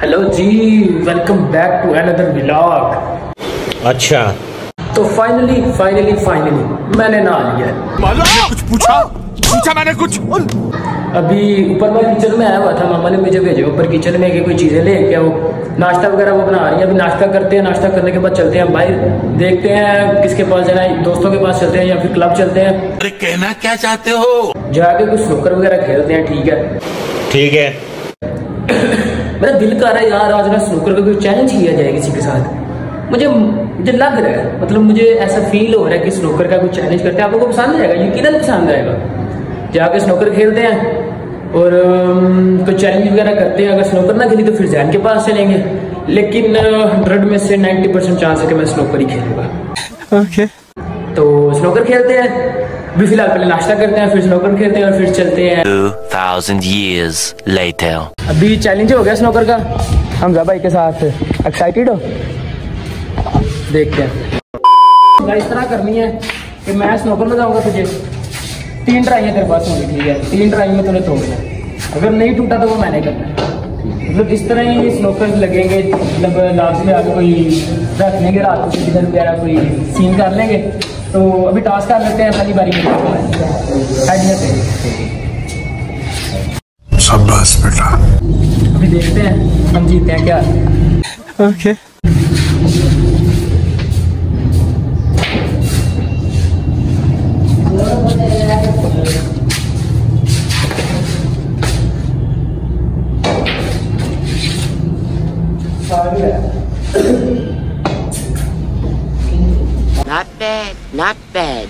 Hello ji welcome back to another vlog अच्छा। तो finally finally finally मैंने नहा लिया कुछ पूछा? पूछा मैंने कुछ? अभी ऊपर मैं किचन में आया हुआ था मामा ने मुझे भेजे ऊपर किचन में कि कोई चीज़ें ले क्या वो नाश्ता वगैरह वो बना रही है। अभी नाश्ता करते हैं नाश्ता करने के बाद चलते हैं। बाहर देखते हैं किसके पास जाना है। दोस्तों के पास चलते हैं या फिर क्लब चलते हैं। अरे कहना क्या चाहते हो? जाके कुछ स्नूकर वगैरह खेलते हैं ठीक है। ठीक है। मेरा दिल कर रहा है यार आज ना स्नूकर का कोई चैलेंज किया जाए किसी के साथ? मुझे मुझे लग रहा है मतलब मुझे ऐसा फील हो रहा है कि स्नूकर का कोई चैलेंज करते हैं। आप लोगों को पसंद आएगा? यकीन पसंद आएगा। जाके स्नूकर खेलते हैं और कोई चैलेंज वगैरह करते हैं। अगर स्नूकर ना खेली तो फिर जैन के पास चलेंगे। लेकिन हंड्रेड में से 90 परसेंट चांस है कि मैं स्नूकर ही खेलूँगा। ओके तो स्नूकर खेलते हैं। अभी फ़िलहाल पहले नाश्ता करते हैं फिर स्नूकर खेलते हैं और फिर चलते हैं। 2000 years later. अभी चैलेंज हो गया स्नोकर का। हमजा भाई के साथ। एक्साइटेड हो? देखते हैं। इस तरह करनी है कि मैं स्नोकर में जाऊँगा तुझे। तीन ट्राइयाँ तेरे पास होंगी ठीक है तीन ट्राई में तूने तोड़ना अगर नहीं टूटा तो वो मैंने करना मतलब इस तरह ही स्नोकर लगेंगे मतलब लास्ट में आगे कोई रख लेंगे रात को किधर वगैरह कोई सीन कर लेंगे। तो अभी टास्क कर लेते हैं पहली बारी में शाबाश बेटा। अभी देखते हैं हम जीते हैं क्या। Okay Not bad, not bad.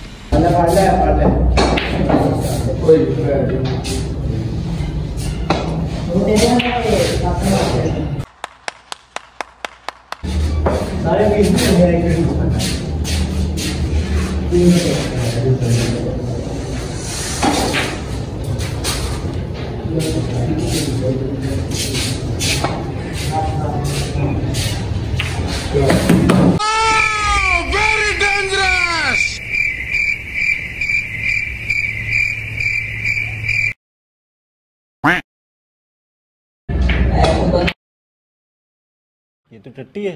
तो टट्टी है।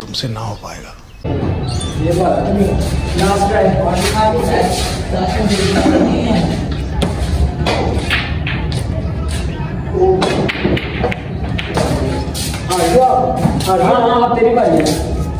तुमसे ना हो पाएगा। हाँ हाँ अब तेरी बारी है।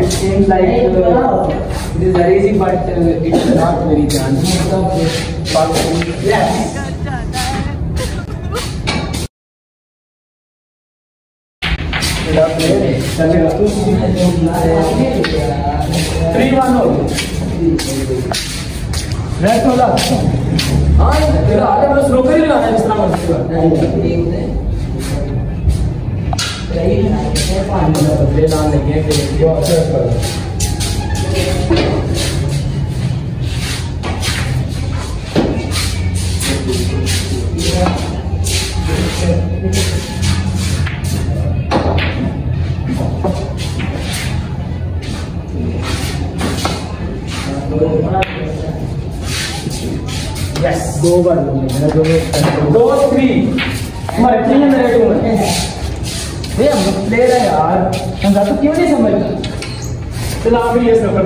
It seems like uh, it is very easy, but uh, it is not very challenging chance. But yes. Three one हो रेस्ट होला हाँ तेरा आगे बस ही लगाना है इस तरह मत बदले जो असर कर यस दो बार दो थ्री हमारे थ्री है मेरे टू ये हम प्लेयर है यार। हम तो क्यों नहीं समझ चलो आप भी ये सफ़र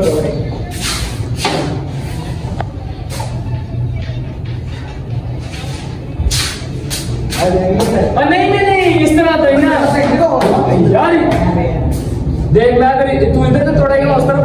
अरे नहीं नहीं नहीं इस तरह तो ना। यार देख मैं अगर तू इधर तो थोड़ा उस तरफ़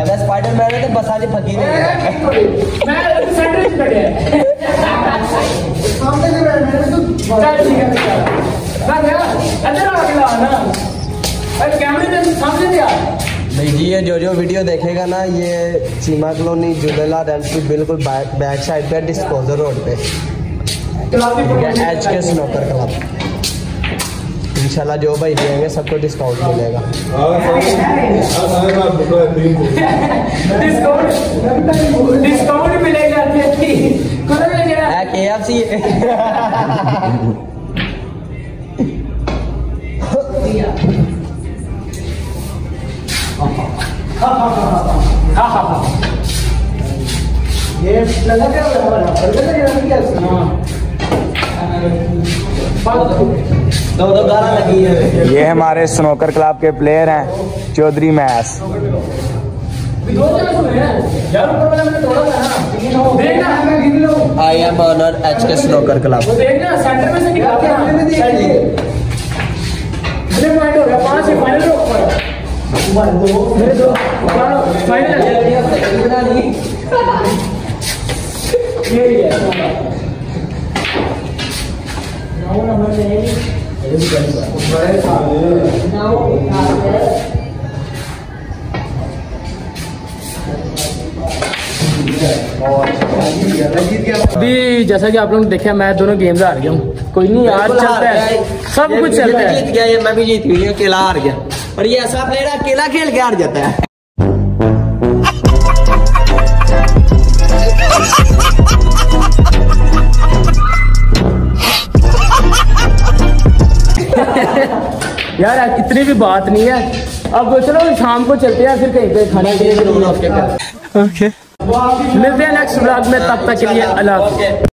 पहले स्पाइडरमैन है तो बस आज फकीर है मैं सेंटर सैंडविच बढ़िया सामने से बैठ मेरे तो चल ठीक है। ना क्या अंदर आ के ला ना अरे कैमरे में सामने से यार भाई जी ये जो जो वीडियो देखेगा ना ये सीमा कॉलोनी जुलेला रेंट बिल्कुल बैक साइड पे डिस्पोजल रोड पे। एच के स्नोकर क्लब इंशाल्लाह जो भाई लेंगे सबको डिस्काउंट मिलेगा डिस्काउंट डिस्काउंट मिलेगा अच्छी कौन लेगा है के एफ़ सी हाँ हाँ हाँ ये लगा क्या हो रहा है। क्या हाँ दो दो गाना लगी है। ये हमारे स्नोकर क्लब के प्लेयर हैं चौधरी मैस हैं I am owner H K snooker club वो देखना सेंटर में से निकाल के ना मेरे पॉइंट हो। है ही है अभी जैसा कि आप लोगों देखा मैं दोनों गेम्स हार गया हूँ। कोई नहीं आज चलता है। सब कुछ चलता है। जीत गया ये मैं भी जीत गई अकेला हार गया। और ये ऐसा प्लेयर अकेला खेल के हार जाता है। यार इतनी भी बात नहीं है। अब चलो शाम को चलते हैं फिर कहीं पे खाने के लिए। ओके मिलते हैं नेक्स्ट ब्लॉग में तब तक के लिए अल्लाह हाफिज़।